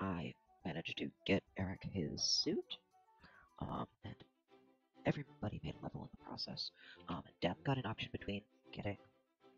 I managed to get Erik his suit, um, and everybody made a level in the process. Um, Dem got an option between getting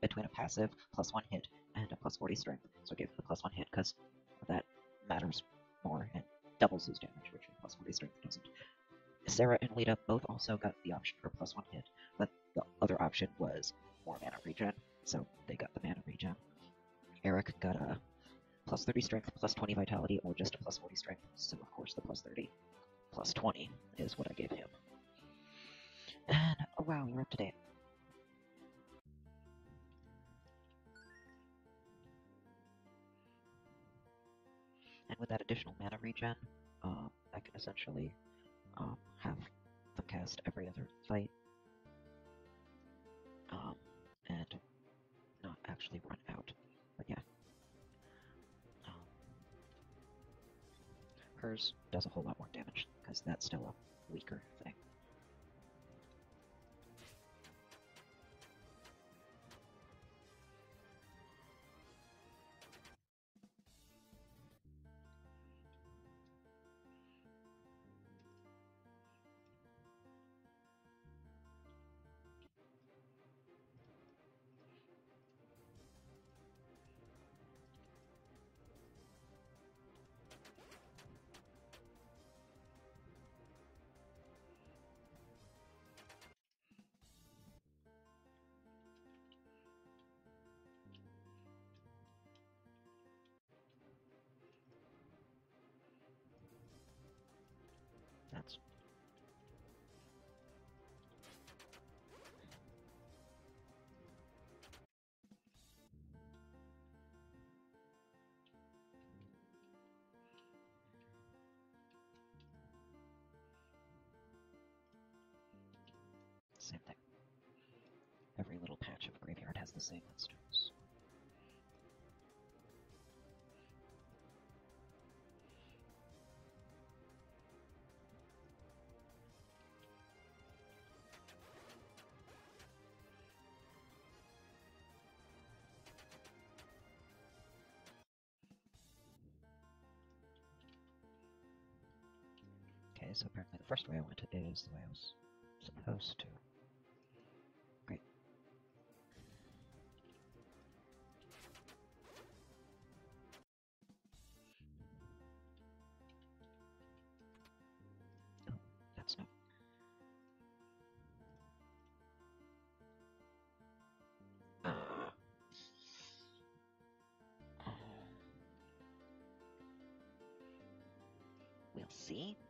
between a passive plus one hit and a plus 40 strength, so I gave him the plus one hit because that matters more and doubles his damage, which plus 40 strength doesn't. Sara and Lita both also got the option for plus one hit, but the other option was more mana regen, so they got the mana regen. Erik got a plus 30 strength, plus 20 vitality, or just a plus 40 strength, so of course the plus 30 plus 20 is what I gave him. And, oh wow, you're up to date. And with that additional mana regen, um, I can essentially um, have them cast every other fight, um, and not actually run out. Does a whole lot more damage, because that's still a weaker thing. Same thing. Every little patch of graveyard has the same monsters. Okay, so apparently the first way I went is the way I was supposed to. See.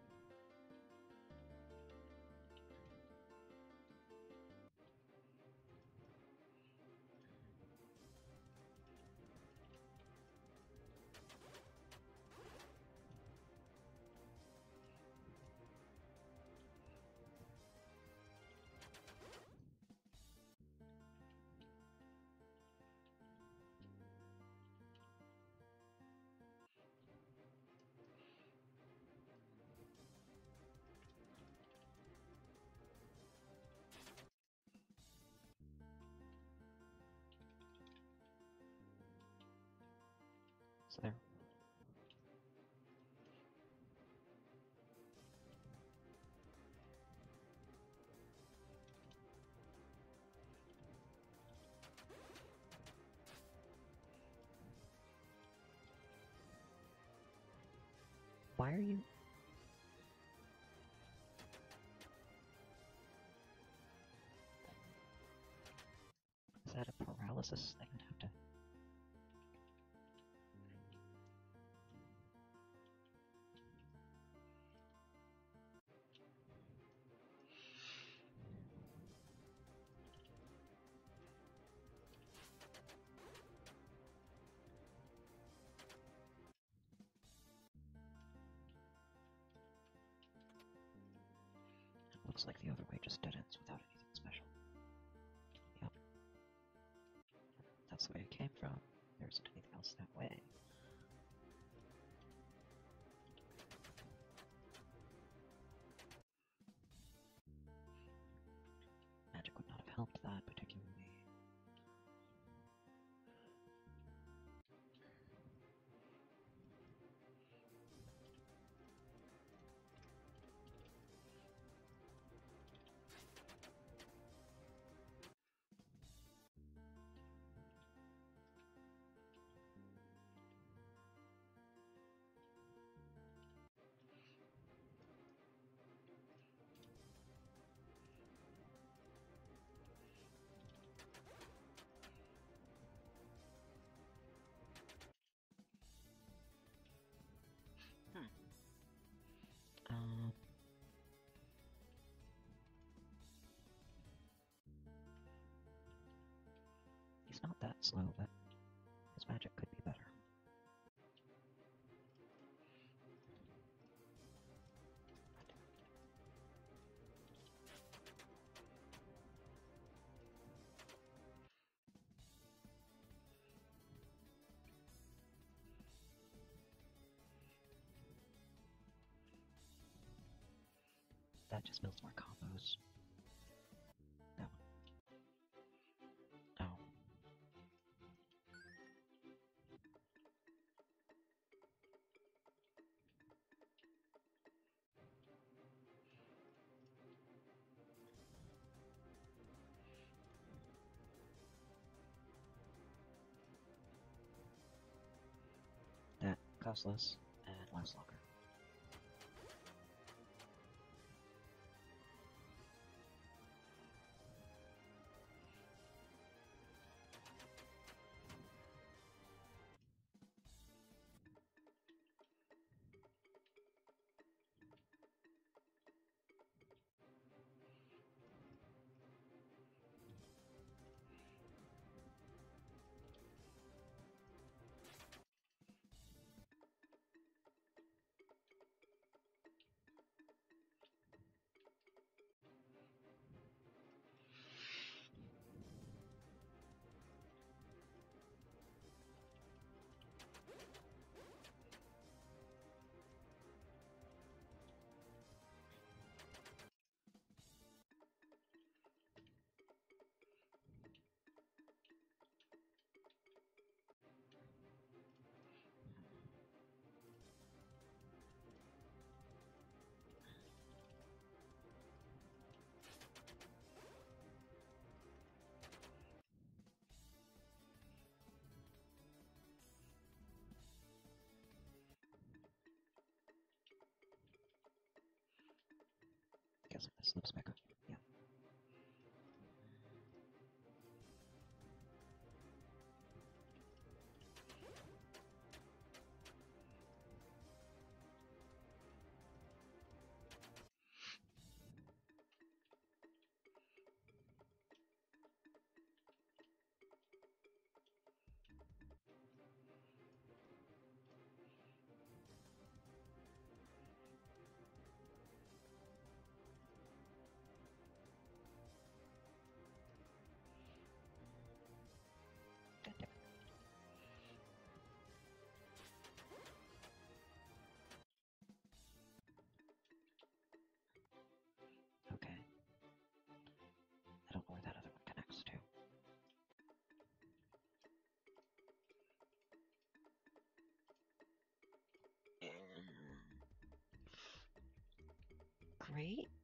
There. Why are you? Is that a paralysis thing? Looks like the other way just dead ends without anything special. Yep. That's the way it came from. There isn't anything else that way. He's not that slow, but his magic could be better. That just builds more combos. That costs less and lasts this slips back up. Yeah. Great.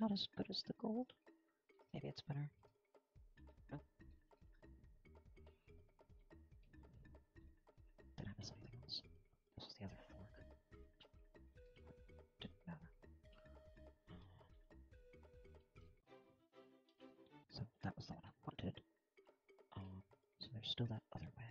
Not as good as the gold. Maybe it's better. I miss anything else? This was the other fork. Didn't matter. So that was the one I wanted. Um, so there's still that other way.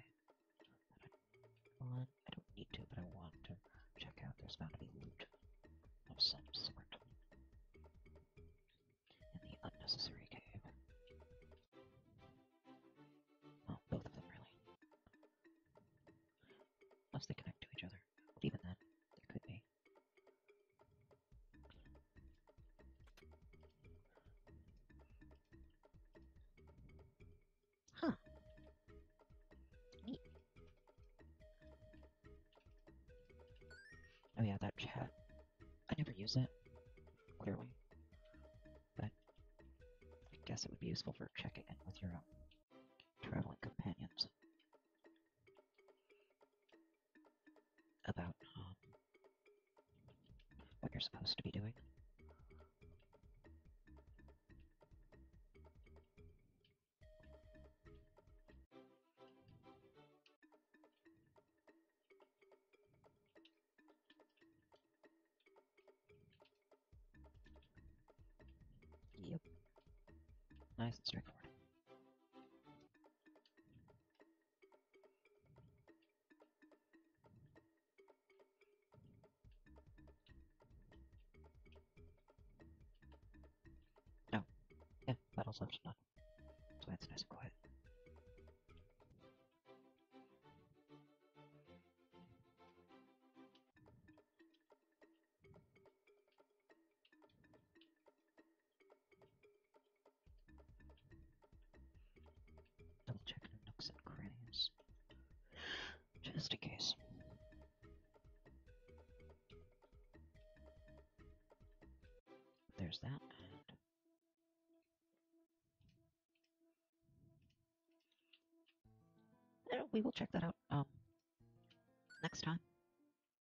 Unless they connect to each other. But even then, there could be. Huh. Oh yeah, that chat. I never use it, clearly. But I guess it would be useful for checking in with your own nice straightforward No. Oh, yeah, that also not. So it's nice and quiet. we will check that out um, next time.